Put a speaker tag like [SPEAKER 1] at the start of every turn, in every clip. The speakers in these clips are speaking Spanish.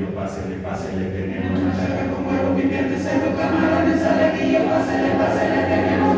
[SPEAKER 1] conejillo,
[SPEAKER 2] pásele, pásele, tenemos.
[SPEAKER 3] No Una como los vivientes en los canales, alegría,
[SPEAKER 4] pásele, pásele, tenemos.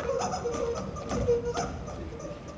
[SPEAKER 4] ハハ
[SPEAKER 3] ハハ!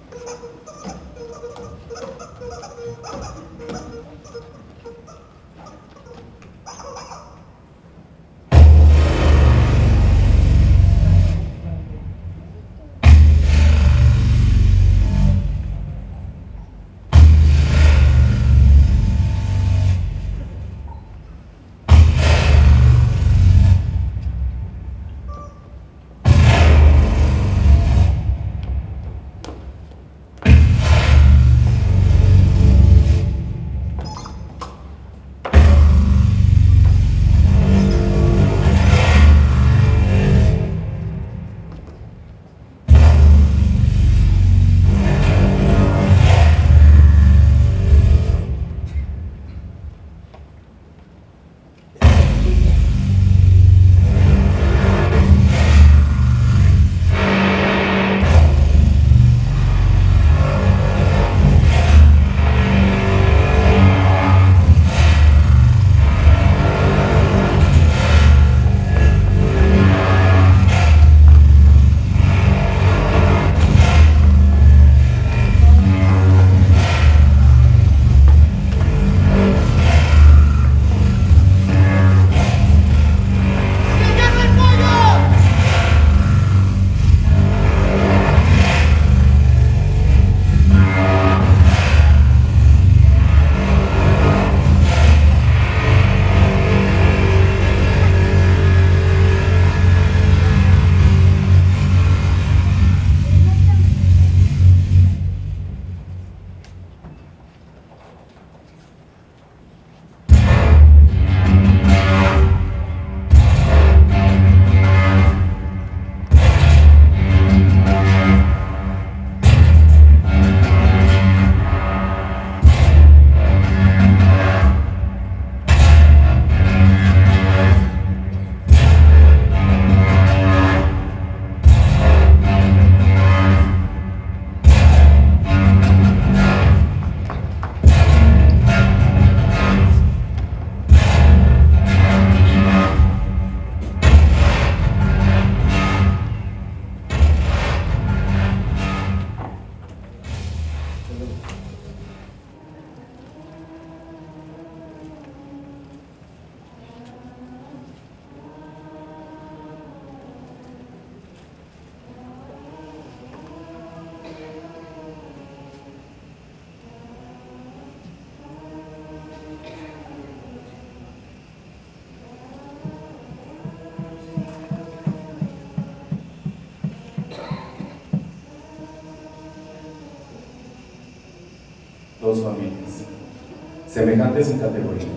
[SPEAKER 3] Semejantes en categoría.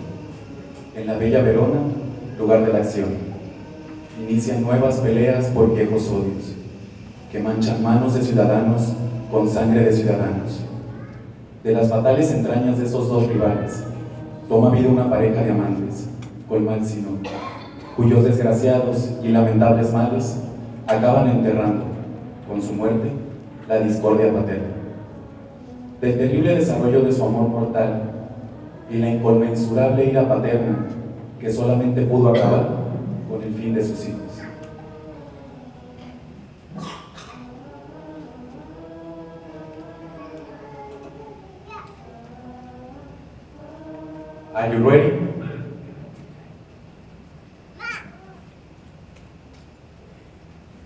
[SPEAKER 3] En la bella Verona, lugar de la acción, inician nuevas peleas por viejos odios, que manchan manos de ciudadanos con sangre de ciudadanos. De las fatales entrañas de esos dos rivales, toma vida una pareja de amantes, con mal sino, cuyos desgraciados y lamentables males acaban enterrando, con su muerte, la discordia paterna. Del terrible desarrollo de su amor mortal y la inconmensurable ira paterna que solamente pudo acabar con el fin de sus hijos. Are you ready?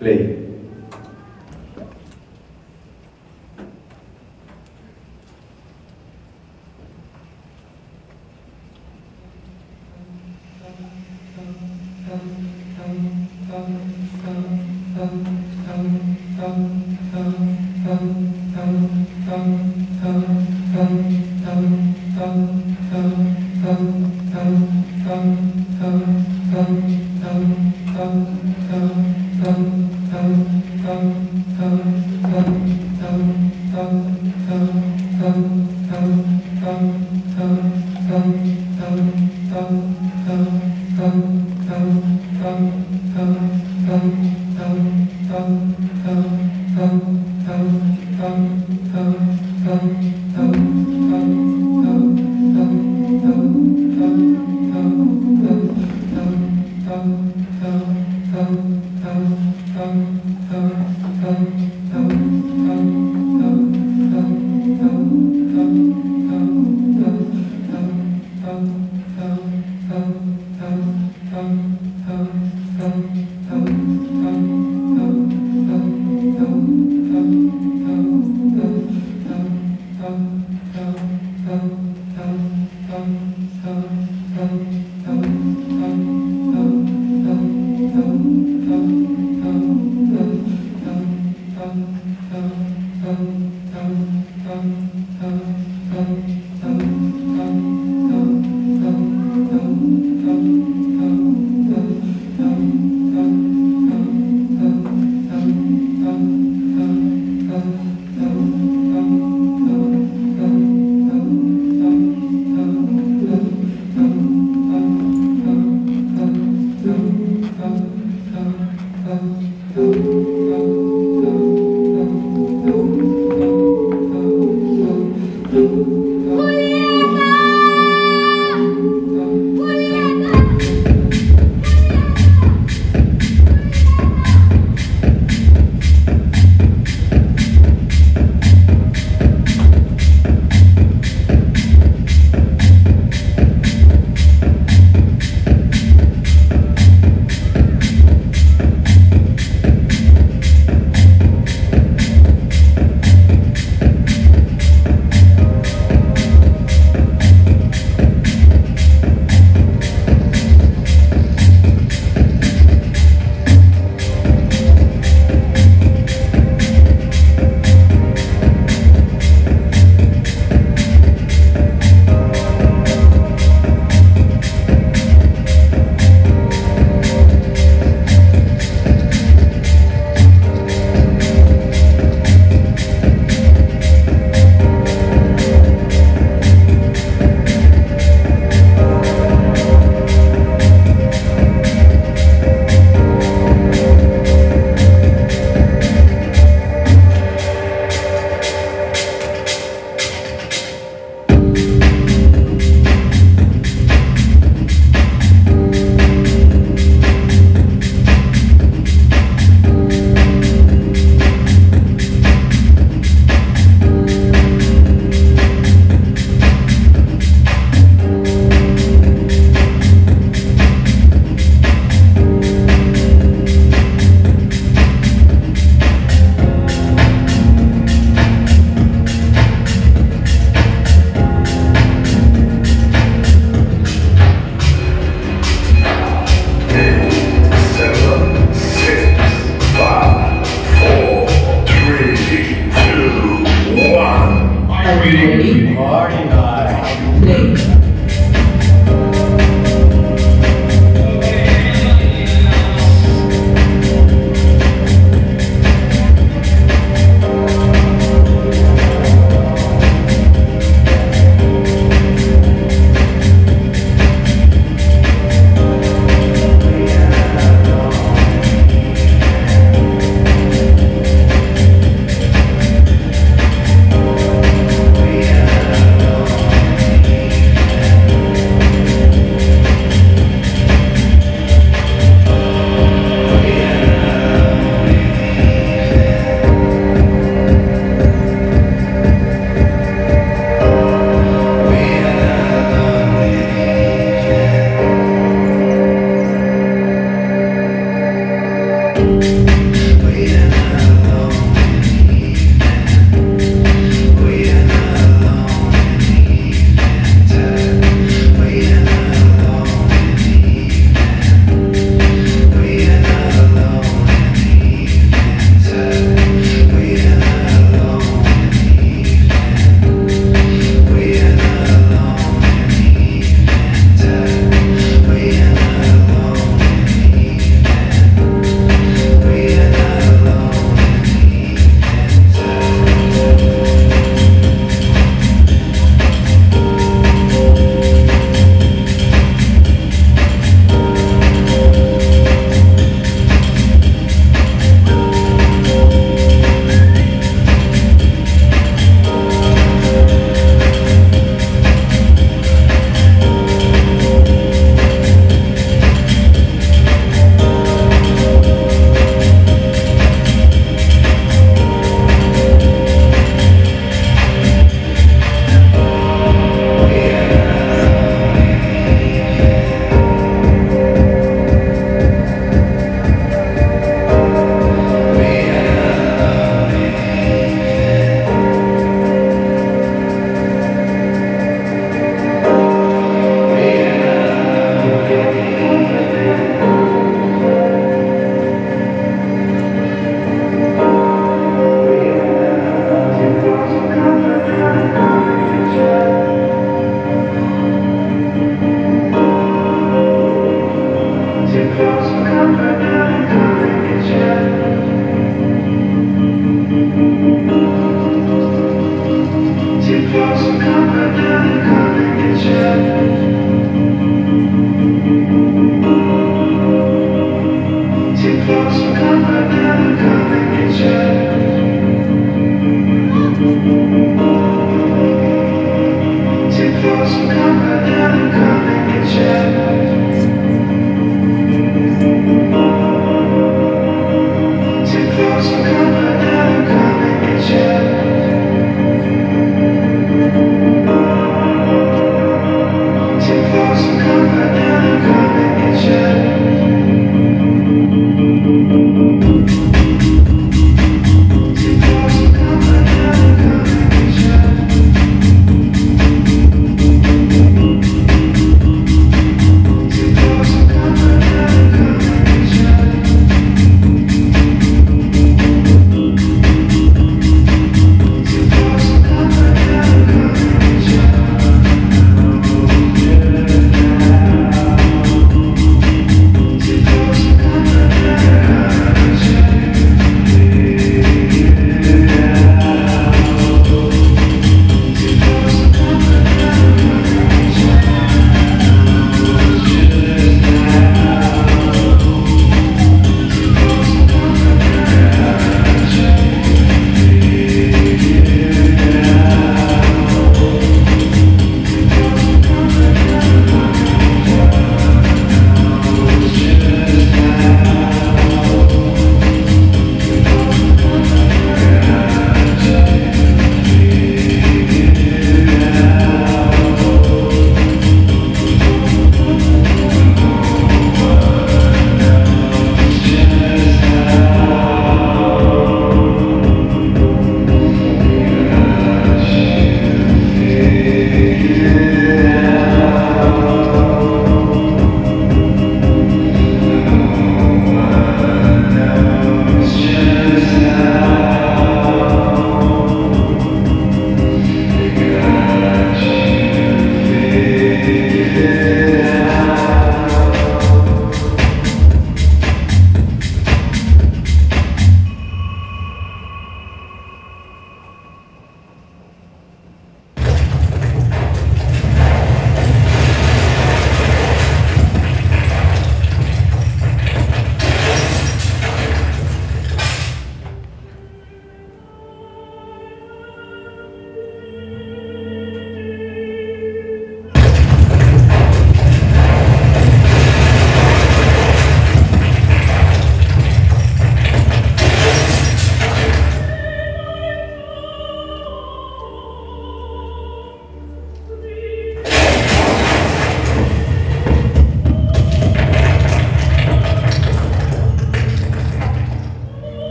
[SPEAKER 3] Play.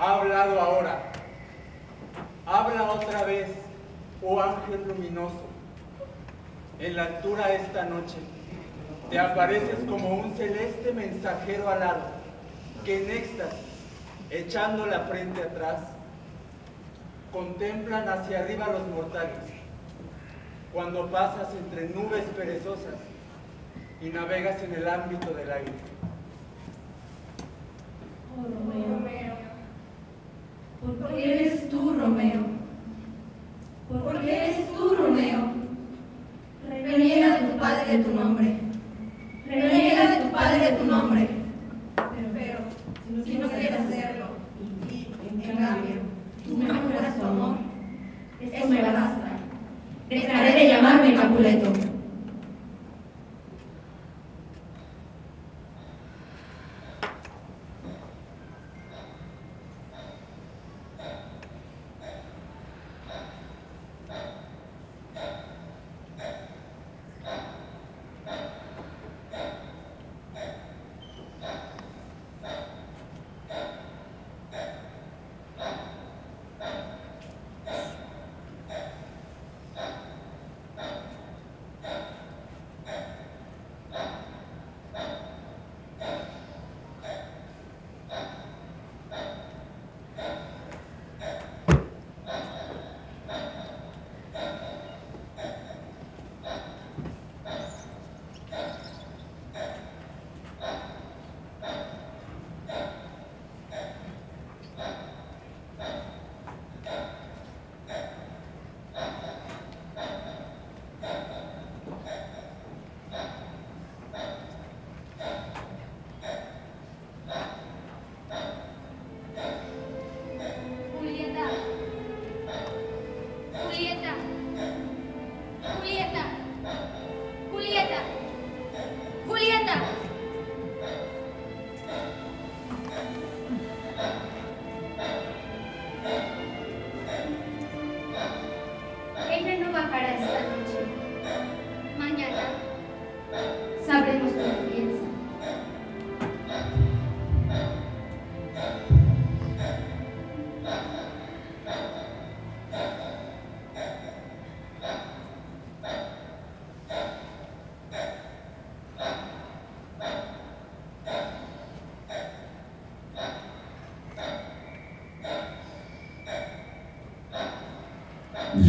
[SPEAKER 5] Ha hablado ahora. Habla otra vez, oh ángel luminoso. En la altura de esta noche te apareces como un celeste mensajero alado que en éxtasis, echando la frente atrás, contemplan hacia arriba los mortales cuando pasas entre nubes perezosas y navegas en el ámbito del aire.
[SPEAKER 1] Oh, Romeo. ¿Por qué eres tú, Romeo? ¿Por qué eres tú, Romeo? Reniega de tu padre de tu nombre. Reniega de tu padre de tu nombre. Pero, si no quieres hacerlo, y en cambio, tú me juras tu amor, eso me basta. Dejaré de llamarme Capuleto.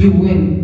[SPEAKER 6] You win.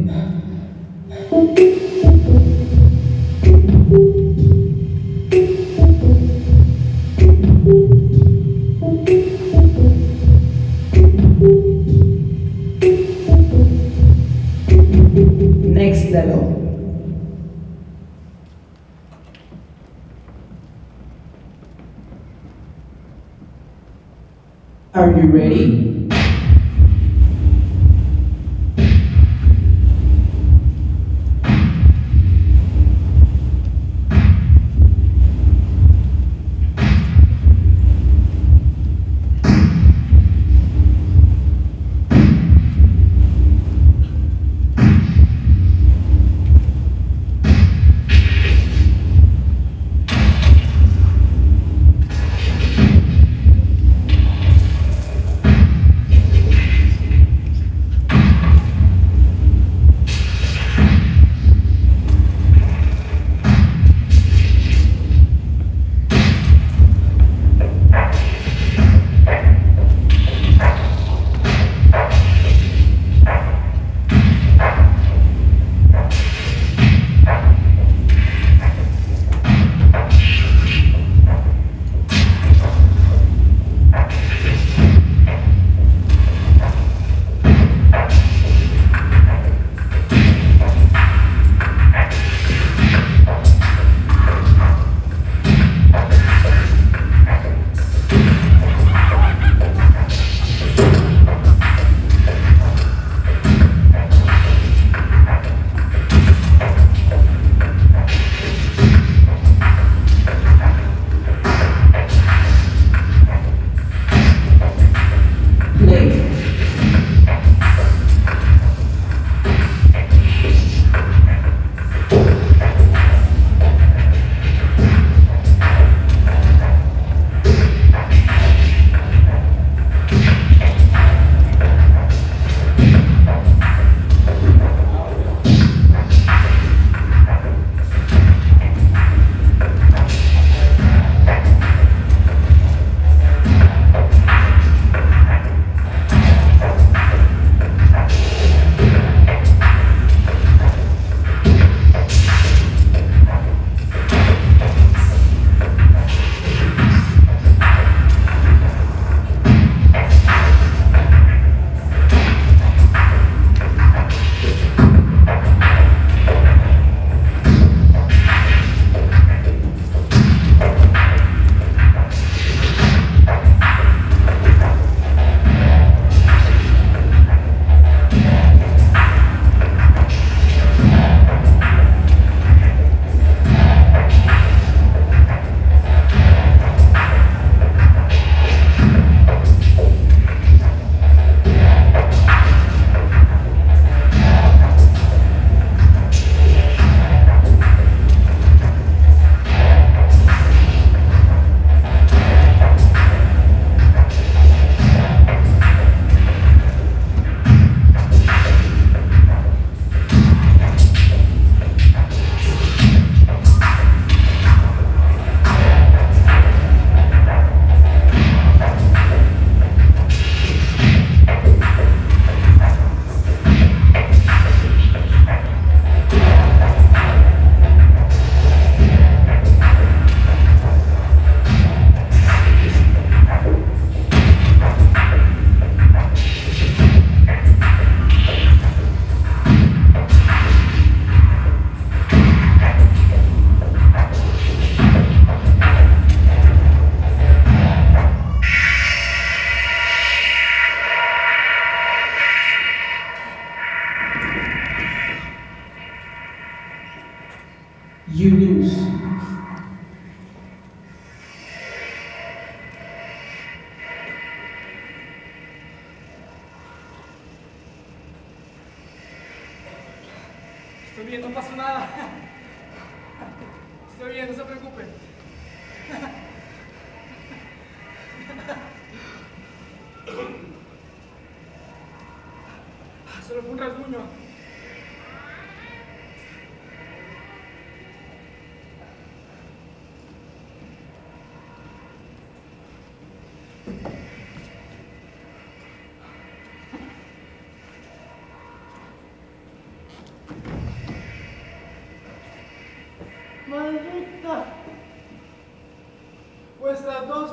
[SPEAKER 7] good news.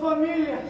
[SPEAKER 7] família.